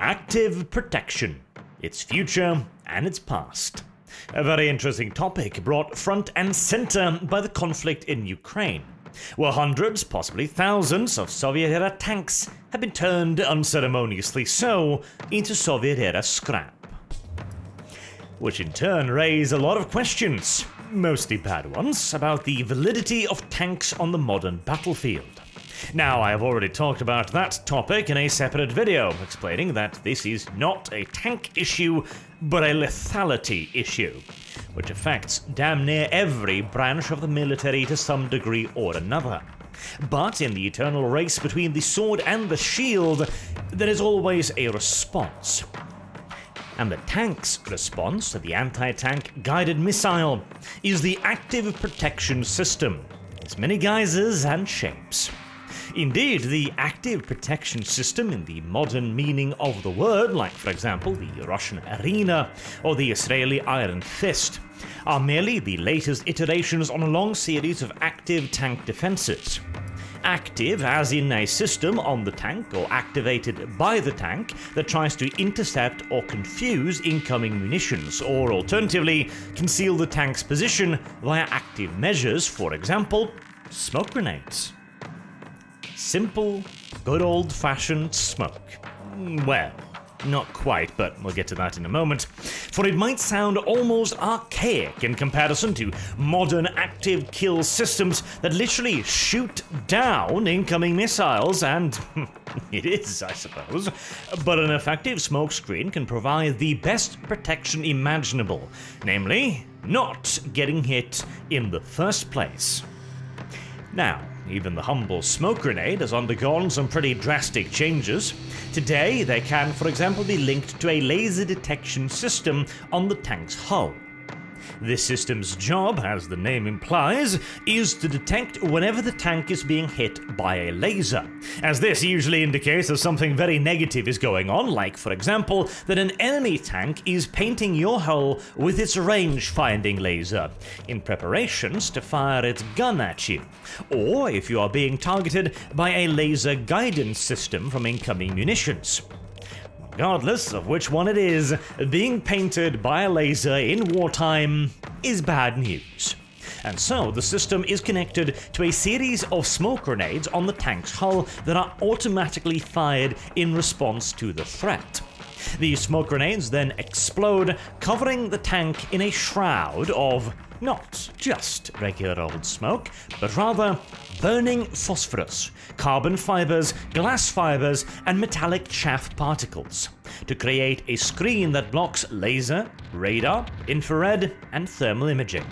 Active protection, its future and its past. A very interesting topic brought front and center by the conflict in Ukraine, where hundreds, possibly thousands, of Soviet era tanks have been turned unceremoniously so into Soviet era scrap. Which in turn raise a lot of questions, mostly bad ones, about the validity of tanks on the modern battlefield. Now, I have already talked about that topic in a separate video, explaining that this is not a tank issue, but a lethality issue, which affects damn near every branch of the military to some degree or another. But in the eternal race between the sword and the shield, there is always a response. And the tank's response to the anti tank guided missile is the active protection system, its many guises and shapes. Indeed, the active protection system in the modern meaning of the word, like for example the Russian Arena or the Israeli Iron Fist, are merely the latest iterations on a long series of active tank defenses. Active, as in a system on the tank or activated by the tank that tries to intercept or confuse incoming munitions, or alternatively, conceal the tank's position via active measures, for example, smoke grenades. Simple, good old fashioned smoke. Mm, well, not quite, but we'll get to that in a moment. For it might sound almost archaic in comparison to modern active kill systems that literally shoot down incoming missiles, and it is, I suppose. But an effective smokescreen can provide the best protection imaginable, namely, not getting hit in the first place. Now, even the humble smoke grenade has undergone some pretty drastic changes. Today, they can, for example, be linked to a laser detection system on the tank's hull. This system's job, as the name implies, is to detect whenever the tank is being hit by a laser, as this usually indicates that something very negative is going on, like, for example, that an enemy tank is painting your hull with its range finding laser, in preparations to fire its gun at you, or if you are being targeted by a laser guidance system from incoming munitions. Regardless of which one it is, being painted by a laser in wartime is bad news. And so the system is connected to a series of smoke grenades on the tank's hull that are automatically fired in response to the threat. These smoke grenades then explode, covering the tank in a shroud of not just regular old smoke, but rather burning phosphorus, carbon fibers, glass fibers, and metallic chaff particles to create a screen that blocks laser, radar, infrared, and thermal imaging.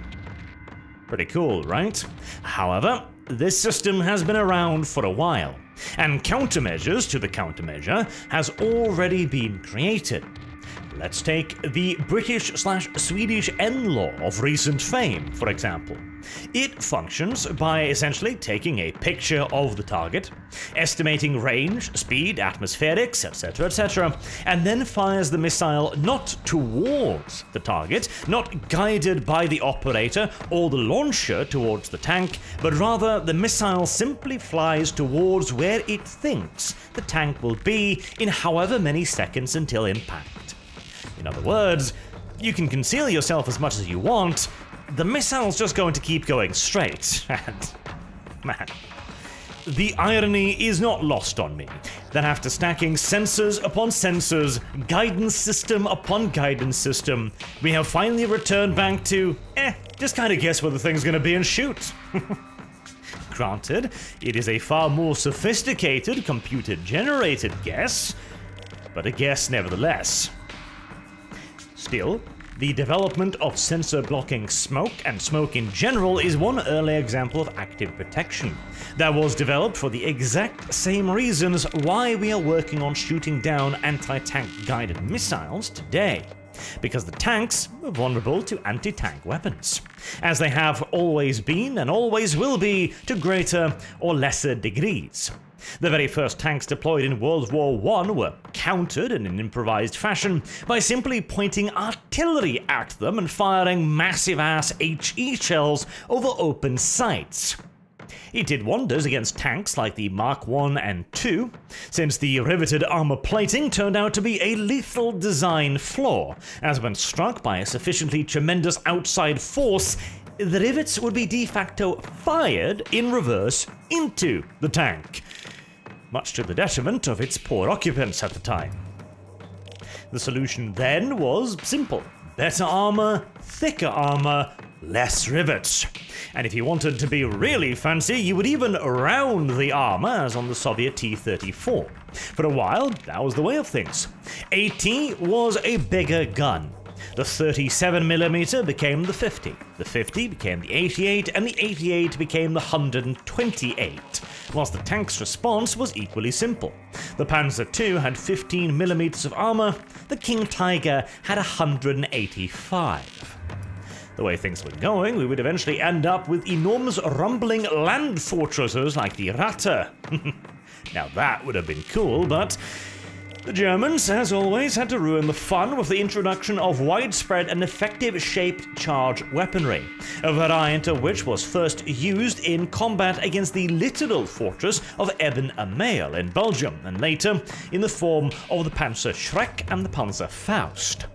Pretty cool, right? However, this system has been around for a while, and countermeasures to the countermeasure has already been created. Let's take the British slash Swedish NLAW of recent fame, for example. It functions by essentially taking a picture of the target, estimating range, speed, atmospherics, etc., etc., and then fires the missile not towards the target, not guided by the operator or the launcher towards the tank, but rather the missile simply flies towards where it thinks the tank will be in however many seconds until impact. In other words, you can conceal yourself as much as you want, the missile's just going to keep going straight. And, man, the irony is not lost on me that after stacking sensors upon sensors, guidance system upon guidance system, we have finally returned back to, eh, just kind of guess where the thing's gonna be and shoot. Granted, it is a far more sophisticated computer generated guess, but a guess nevertheless. Still, the development of sensor blocking smoke and smoke in general is one early example of active protection that was developed for the exact same reasons why we are working on shooting down anti-tank guided missiles today. Because the tanks are vulnerable to anti tank weapons, as they have always been and always will be to greater or lesser degrees. The very first tanks deployed in World War I were countered in an improvised fashion by simply pointing artillery at them and firing massive ass HE shells over open sights. It did wonders against tanks like the Mark 1 and 2, since the riveted armor plating turned out to be a lethal design flaw, as when struck by a sufficiently tremendous outside force, the rivets would be de facto fired in reverse into the tank, much to the detriment of its poor occupants at the time. The solution then was simple better armor, thicker armor, less rivets. And if you wanted to be really fancy, you would even round the armor, as on the Soviet T 34. For a while, that was the way of things. AT was a bigger gun. The 37mm became the 50, the 50 became the 88, and the 88 became the 128, whilst the tank's response was equally simple. The Panzer II had 15mm of armour, the King Tiger had 185. The way things were going, we would eventually end up with enormous rumbling land fortresses like the Ratte. now that would have been cool, but the Germans, as always, had to ruin the fun with the introduction of widespread and effective shaped charge weaponry, a variant of which was first used in combat against the literal fortress of Eben Emael in Belgium, and later in the form of the Panzer Schreck and the Panzer Faust.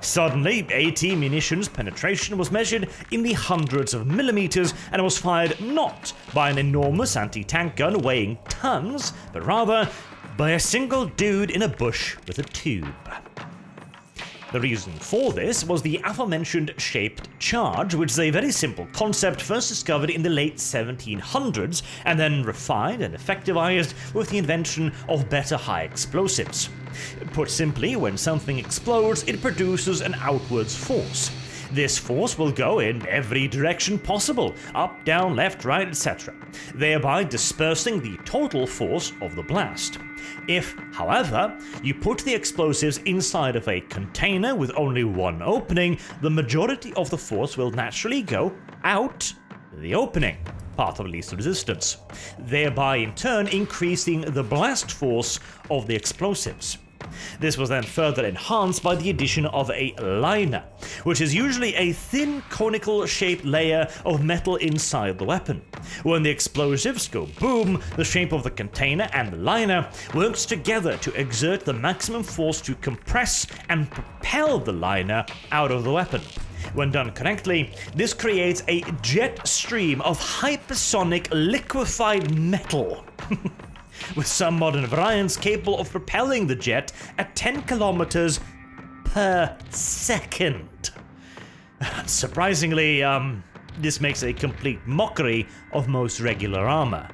Suddenly, AT munitions penetration was measured in the hundreds of millimeters and was fired not by an enormous anti tank gun weighing tons, but rather by a single dude in a bush with a tube. The reason for this was the aforementioned shaped charge, which is a very simple concept first discovered in the late 1700s and then refined and effectivized with the invention of better high explosives. Put simply, when something explodes, it produces an outwards force. This force will go in every direction possible up, down, left, right, etc., thereby dispersing the total force of the blast. If, however, you put the explosives inside of a container with only one opening, the majority of the force will naturally go out the opening, path of least resistance, thereby in turn increasing the blast force of the explosives. This was then further enhanced by the addition of a liner, which is usually a thin conical shaped layer of metal inside the weapon. When the explosives go boom, the shape of the container and the liner works together to exert the maximum force to compress and propel the liner out of the weapon. When done correctly, this creates a jet stream of hypersonic liquefied metal. with some modern variants capable of propelling the jet at 10 kilometers per second. Surprisingly, um, this makes a complete mockery of most regular armor.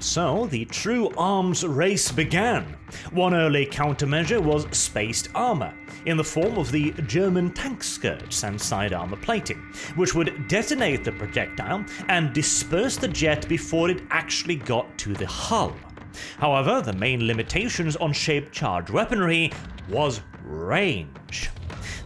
So, the true arms race began. One early countermeasure was spaced armor, in the form of the German tank skirts and side armor plating, which would detonate the projectile and disperse the jet before it actually got to the hull. However, the main limitations on shaped charge weaponry was range.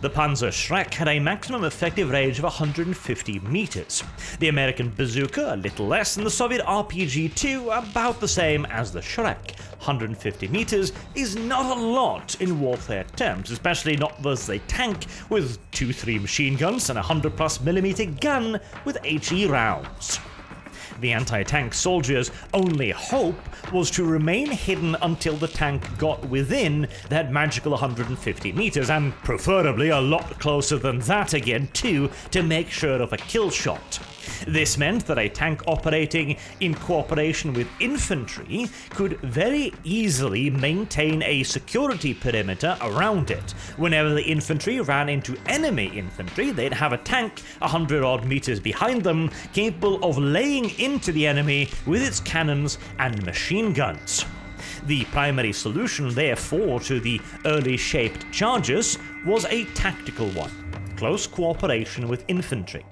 The Panzer Schreck had a maximum effective range of 150 meters. The American bazooka a little less, and the Soviet RPG-2 about the same as the Schreck. 150 meters is not a lot in warfare terms, especially not versus a tank with 2-3 machine guns and a 100 plus millimeter gun with HE rounds. The anti-tank soldiers' only hope was to remain hidden until the tank got within that magical 150 meters, and preferably a lot closer than that again too, to make sure of a kill shot. This meant that a tank operating in cooperation with infantry could very easily maintain a security perimeter around it. Whenever the infantry ran into enemy infantry, they'd have a tank 100 odd meters behind them, capable of laying into the enemy with its cannons and machine guns. The primary solution, therefore, to the early shaped charges was a tactical one close cooperation with infantry.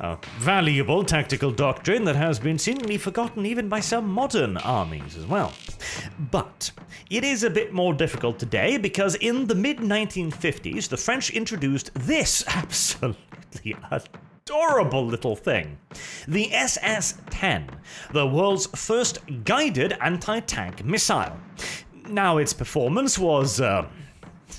A valuable tactical doctrine that has been seemingly forgotten even by some modern armies as well. But it is a bit more difficult today because in the mid 1950s, the French introduced this absolutely adorable little thing the SS 10, the world's first guided anti tank missile. Now, its performance was. Uh,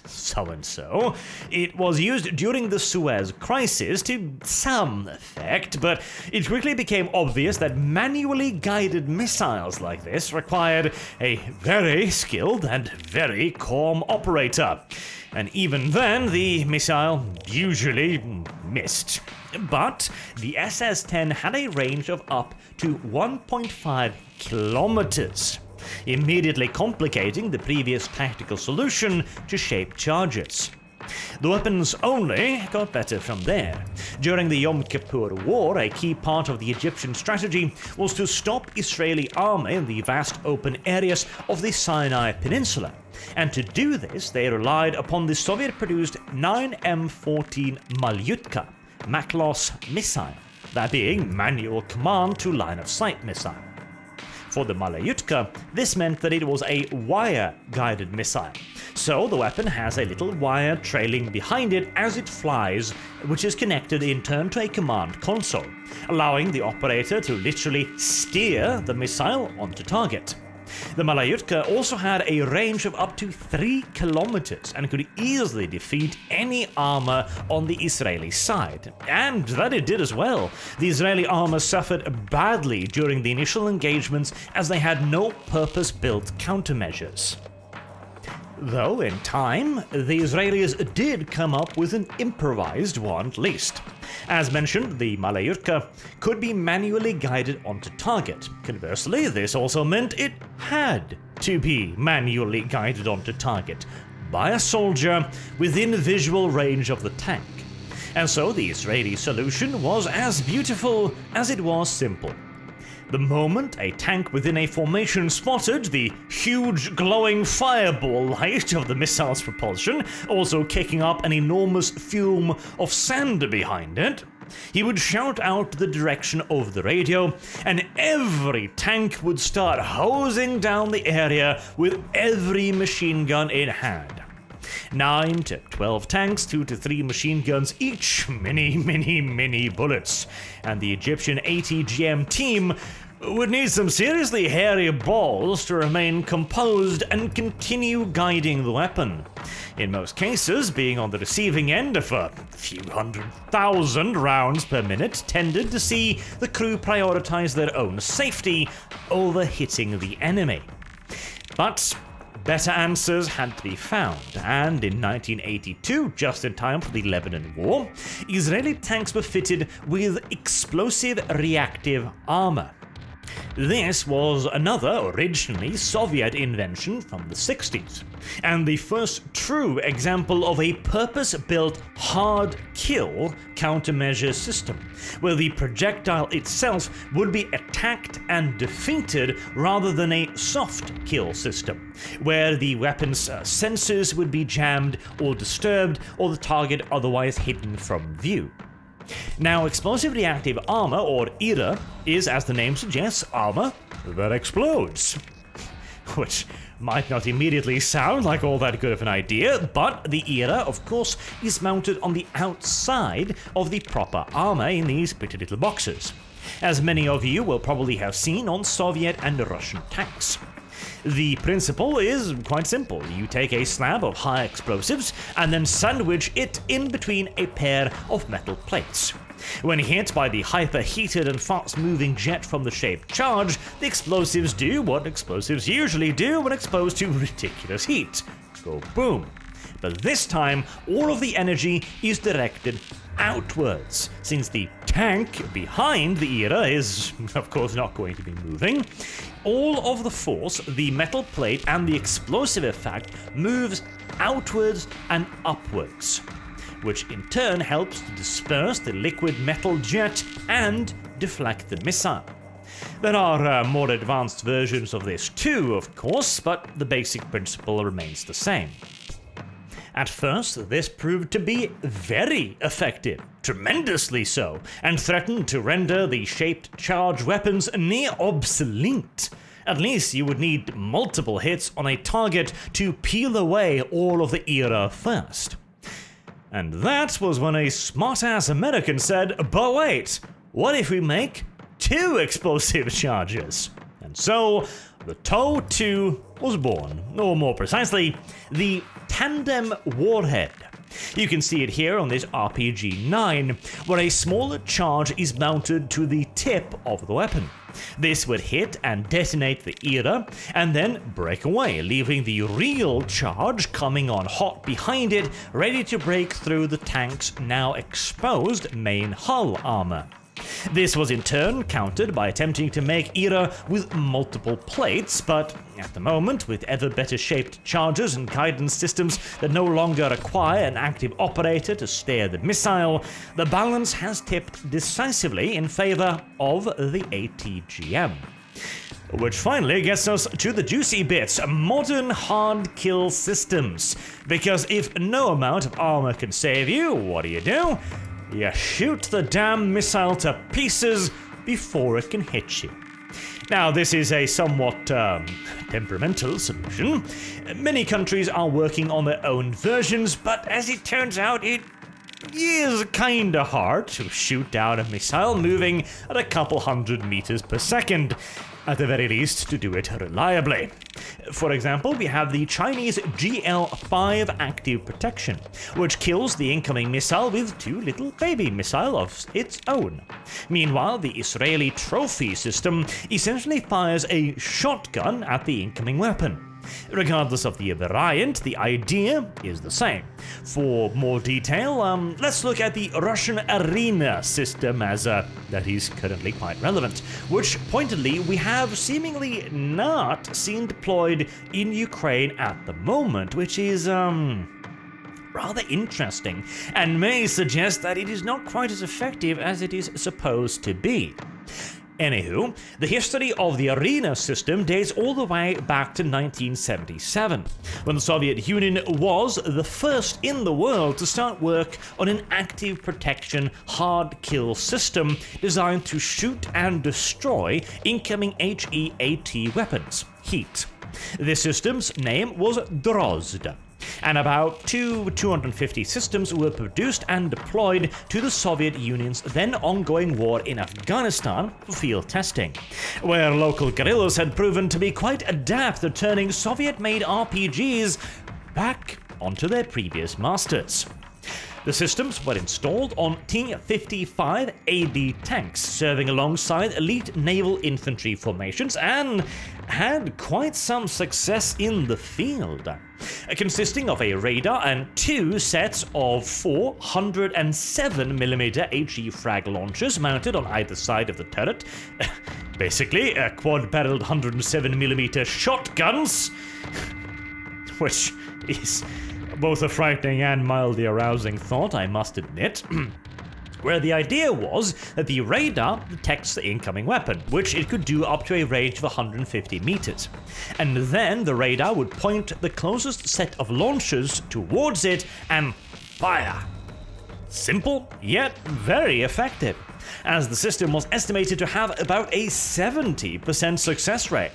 so and so. It was used during the Suez Crisis to some effect, but it quickly became obvious that manually guided missiles like this required a very skilled and very calm operator. And even then, the missile usually missed. But the SS 10 had a range of up to 1.5 kilometers immediately complicating the previous tactical solution to shape charges. The weapons only got better from there. During the Yom Kippur War, a key part of the Egyptian strategy was to stop Israeli army in the vast open areas of the Sinai Peninsula. And to do this, they relied upon the Soviet produced 9M14 Malyutka MCLOS missile, that being manual command to line of sight missile. For the Malyutka, this meant that it was a wire-guided missile. So the weapon has a little wire trailing behind it as it flies, which is connected in turn to a command console, allowing the operator to literally steer the missile onto target. The Malyutka also had a range of up to 3 kilometers and could easily defeat any armor on the Israeli side. And that it did as well. The Israeli armor suffered badly during the initial engagements as they had no purpose built countermeasures. Though, in time, the Israelis did come up with an improvised one at least. As mentioned, the Malyutka could be manually guided onto target. Conversely, this also meant it had to be manually guided onto target by a soldier within visual range of the tank. And so the Israeli solution was as beautiful as it was simple. The moment a tank within a formation spotted the huge glowing fireball light of the missile's propulsion, also kicking up an enormous fume of sand behind it, he would shout out the direction over the radio, and every tank would start hosing down the area with every machine gun in had. 9 to 12 tanks, 2 to 3 machine guns each, many, many, many bullets. And the Egyptian ATGM team would need some seriously hairy balls to remain composed and continue guiding the weapon. In most cases, being on the receiving end of a few hundred thousand rounds per minute tended to see the crew prioritize their own safety over hitting the enemy. But Better answers had to be found, and in 1982, just in time for the Lebanon War, Israeli tanks were fitted with explosive reactive armor. This was another originally Soviet invention from the 60s, and the first true example of a purpose built hard kill countermeasure system, where the projectile itself would be attacked and defeated rather than a soft kill system, where the weapon's uh, sensors would be jammed or disturbed or the target otherwise hidden from view. Now, explosive reactive armor, or ERA, is, as the name suggests, armor that explodes. Which might not immediately sound like all that good of an idea, but the ERA, of course, is mounted on the outside of the proper armor in these pretty little boxes, as many of you will probably have seen on Soviet and Russian tanks. The principle is quite simple. You take a slab of high explosives and then sandwich it in between a pair of metal plates. When hit by the hyperheated and fast moving jet from the shaped charge, the explosives do what explosives usually do when exposed to ridiculous heat go boom. But this time, all of the energy is directed outwards, since the tank behind the ERA is, of course, not going to be moving. All of the force, the metal plate, and the explosive effect moves outwards and upwards, which in turn helps to disperse the liquid metal jet and deflect the missile. There are uh, more advanced versions of this too, of course, but the basic principle remains the same. At first, this proved to be very effective, tremendously so, and threatened to render the shaped charge weapons near obsolete. At least you would need multiple hits on a target to peel away all of the ERA first. And that was when a smart-ass American said, but wait, what if we make two explosive charges? And so, the TOW 2 was born, or more precisely, the tandem warhead. You can see it here on this RPG 9, where a smaller charge is mounted to the tip of the weapon. This would hit and detonate the era, and then break away, leaving the real charge coming on hot behind it, ready to break through the tank's now exposed main hull armor. This was in turn countered by attempting to make ERA with multiple plates, but at the moment, with ever better shaped chargers and guidance systems that no longer require an active operator to steer the missile, the balance has tipped decisively in favor of the ATGM. Which finally gets us to the juicy bits modern hard kill systems. Because if no amount of armor can save you, what do you do? You shoot the damn missile to pieces before it can hit you. Now, this is a somewhat um, temperamental solution. Many countries are working on their own versions, but as it turns out, it is kinda hard to shoot down a missile moving at a couple hundred meters per second at the very least to do it reliably. For example, we have the Chinese GL-5 active protection, which kills the incoming missile with two little baby missiles of its own. Meanwhile, the Israeli trophy system essentially fires a shotgun at the incoming weapon. Regardless of the variant, the idea is the same. For more detail, um, let's look at the Russian Arena system as uh, that is currently quite relevant, which pointedly we have seemingly not seen deployed in Ukraine at the moment, which is um rather interesting and may suggest that it is not quite as effective as it is supposed to be. Anywho, the history of the arena system dates all the way back to 1977, when the Soviet Union was the first in the world to start work on an active protection hard kill system designed to shoot and destroy incoming HEAT weapons, heat. This system's name was Drozd and about two 250 systems were produced and deployed to the Soviet Union's then ongoing war in Afghanistan for field testing, where local guerrillas had proven to be quite adept at turning Soviet-made RPGs back onto their previous masters. The systems were installed on T-55 AD tanks, serving alongside elite naval infantry formations and had quite some success in the field. Consisting of a radar and two sets of four 107mm HE frag launchers mounted on either side of the turret. Basically, a quad-barreled 107mm shotguns, which is both a frightening and mildly arousing thought, I must admit. where the idea was that the radar detects the incoming weapon, which it could do up to a range of 150 meters. And then the radar would point the closest set of launchers towards it and fire. Simple, yet very effective, as the system was estimated to have about a 70% success rate.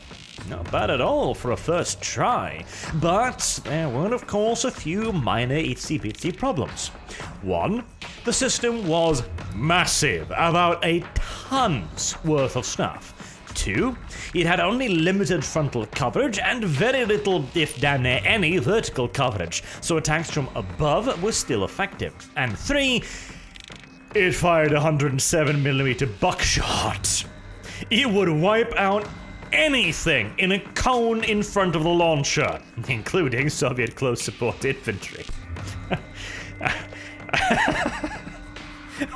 Not bad at all for a first try, but there were of course a few minor itsy bitsy problems. One, the system was massive, about a ton's worth of stuff. Two, it had only limited frontal coverage and very little, if damn near any, vertical coverage, so attacks from above were still effective. And three, it fired 107mm buckshot. It would wipe out anything in a cone in front of the launcher, including Soviet close support infantry.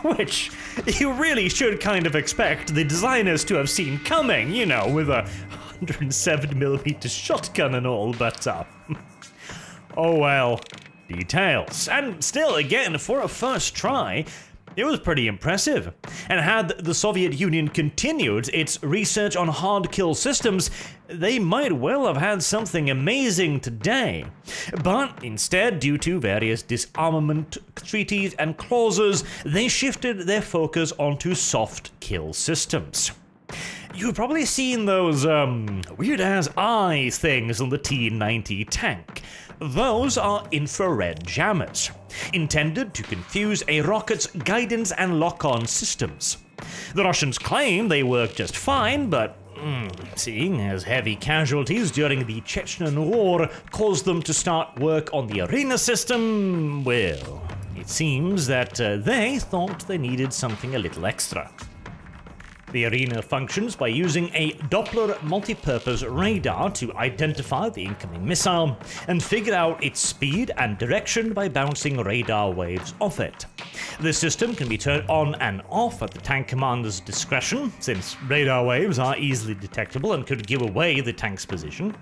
Which you really should kind of expect the designers to have seen coming, you know, with a 107mm shotgun and all, but uh, oh well. Details. And still, again, for a first try, it was pretty impressive. And had the Soviet Union continued its research on hard kill systems, they might well have had something amazing today. But instead, due to various disarmament treaties and clauses, they shifted their focus onto soft kill systems. You've probably seen those um, weird ass eye things on the T 90 tank. Those are infrared jammers, intended to confuse a rocket's guidance and lock on systems. The Russians claim they work just fine, but mm, seeing as heavy casualties during the Chechen War caused them to start work on the arena system, well, it seems that uh, they thought they needed something a little extra. The arena functions by using a Doppler multipurpose radar to identify the incoming missile and figure out its speed and direction by bouncing radar waves off it. The system can be turned on and off at the tank commander's discretion, since radar waves are easily detectable and could give away the tank's position.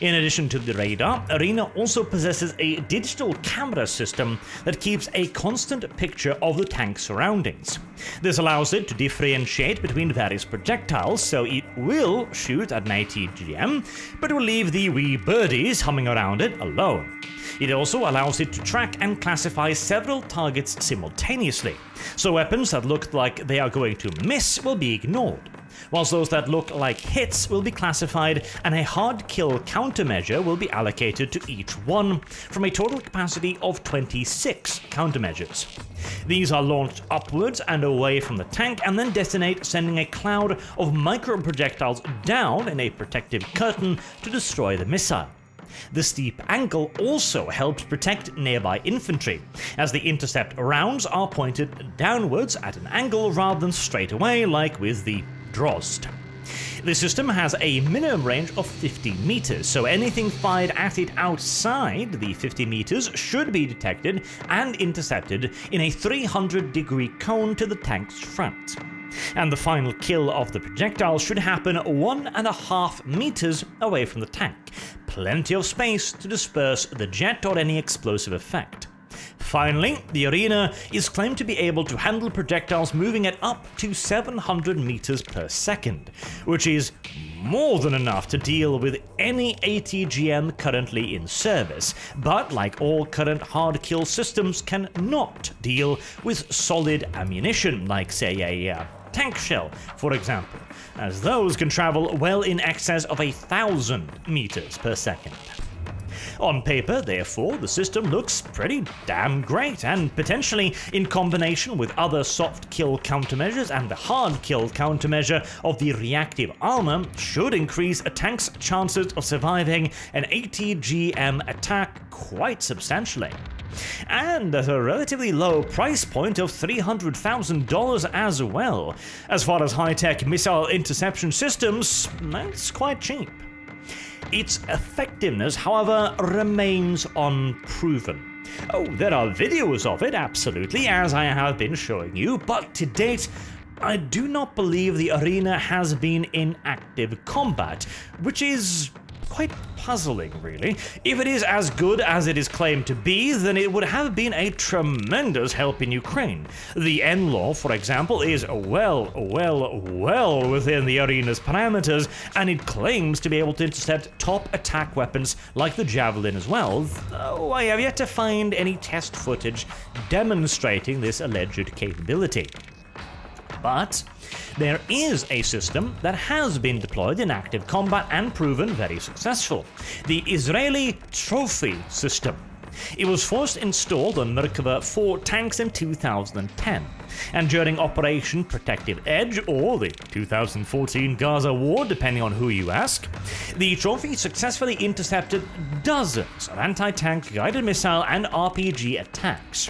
In addition to the radar, Arena also possesses a digital camera system that keeps a constant picture of the tank's surroundings. This allows it to differentiate between various projectiles, so it will shoot at an ATGM, but will leave the wee birdies humming around it alone. It also allows it to track and classify several targets simultaneously, so weapons that look like they are going to miss will be ignored whilst those that look like hits will be classified and a hard kill countermeasure will be allocated to each one from a total capacity of 26 countermeasures. These are launched upwards and away from the tank and then detonate, sending a cloud of micro projectiles down in a protective curtain to destroy the missile. The steep angle also helps protect nearby infantry, as the intercept rounds are pointed downwards at an angle rather than straight away like with the Drozd. The system has a minimum range of 50 meters, so anything fired at it outside the 50 meters should be detected and intercepted in a 300 degree cone to the tank's front. And the final kill of the projectile should happen one and a half meters away from the tank. Plenty of space to disperse the jet or any explosive effect. Finally, the arena is claimed to be able to handle projectiles moving at up to 700 meters per second, which is more than enough to deal with any ATGM currently in service, but like all current hard kill systems, cannot deal with solid ammunition, like, say, a uh, tank shell, for example, as those can travel well in excess of a thousand meters per second. On paper, therefore, the system looks pretty damn great, and potentially, in combination with other soft kill countermeasures and the hard kill countermeasure of the reactive armor, should increase a tank's chances of surviving an ATGM attack quite substantially. And at a relatively low price point of $300,000 as well. As far as high tech missile interception systems, that's quite cheap. Its effectiveness, however, remains unproven. Oh, there are videos of it, absolutely, as I have been showing you, but to date, I do not believe the arena has been in active combat, which is quite puzzling, really. If it is as good as it is claimed to be, then it would have been a tremendous help in Ukraine. The NLAW, for example, is well, well, well within the arena's parameters, and it claims to be able to intercept top attack weapons like the Javelin as well, though I have yet to find any test footage demonstrating this alleged capability. But there is a system that has been deployed in active combat and proven very successful the Israeli Trophy system. It was first installed on Merkava 4 tanks in 2010, and during Operation Protective Edge, or the 2014 Gaza War, depending on who you ask, the trophy successfully intercepted dozens of anti tank guided missile and RPG attacks.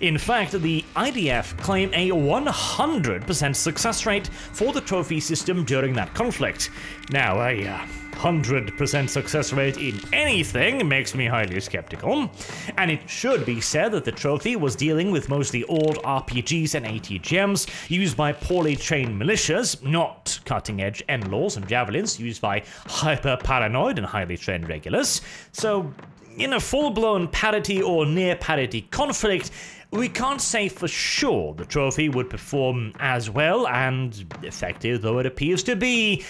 In fact, the IDF claim a 100% success rate for the trophy system during that conflict. Now, a uh, 100% success rate in anything makes me highly skeptical. And it should be said that the trophy was dealing with mostly old RPGs and ATGMs used by poorly trained militias, not cutting edge NLAWs and javelins used by hyper paranoid and highly trained regulars. So in a full-blown parity or near parity conflict, we can't say for sure the trophy would perform as well and effective though it appears to be.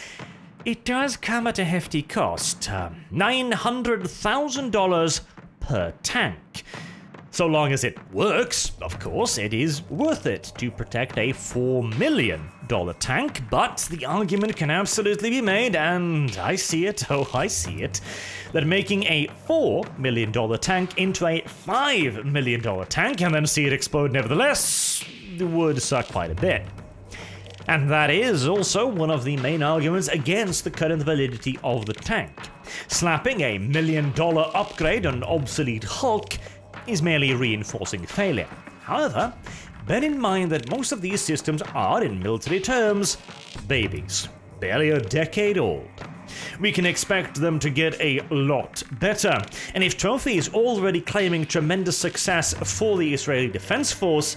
It does come at a hefty cost, uh, $900,000 per tank. So long as it works, of course, it is worth it to protect a $4 million tank, but the argument can absolutely be made, and I see it, oh, I see it, that making a $4 million tank into a $5 million tank and then see it explode nevertheless would suck quite a bit. And that is also one of the main arguments against the current validity of the tank. Slapping a million dollar upgrade on obsolete Hulk is merely reinforcing failure. However, bear in mind that most of these systems are, in military terms, babies, barely a decade old. We can expect them to get a lot better, and if Trophy is already claiming tremendous success for the Israeli Defense Force,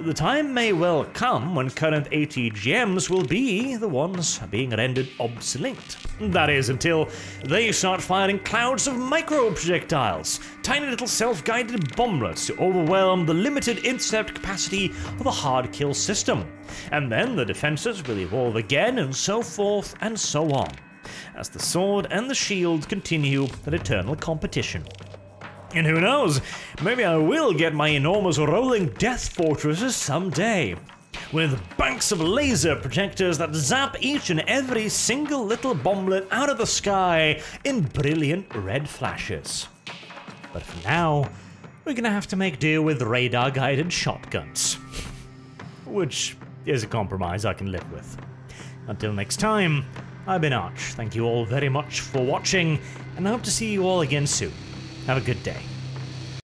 the time may well come when current ATGMs will be the ones being rendered obsolete. That is, until they start firing clouds of micro projectiles, tiny little self guided bomblets to overwhelm the limited intercept capacity of a hard kill system. And then the defenses will evolve again, and so forth and so on, as the sword and the shield continue their eternal competition. And who knows, maybe I will get my enormous rolling death fortresses someday. With banks of laser projectors that zap each and every single little bomblet out of the sky in brilliant red flashes. But for now, we're gonna have to make do with radar guided shotguns. Which is a compromise I can live with. Until next time, I've been Arch. Thank you all very much for watching, and I hope to see you all again soon. Have a good day.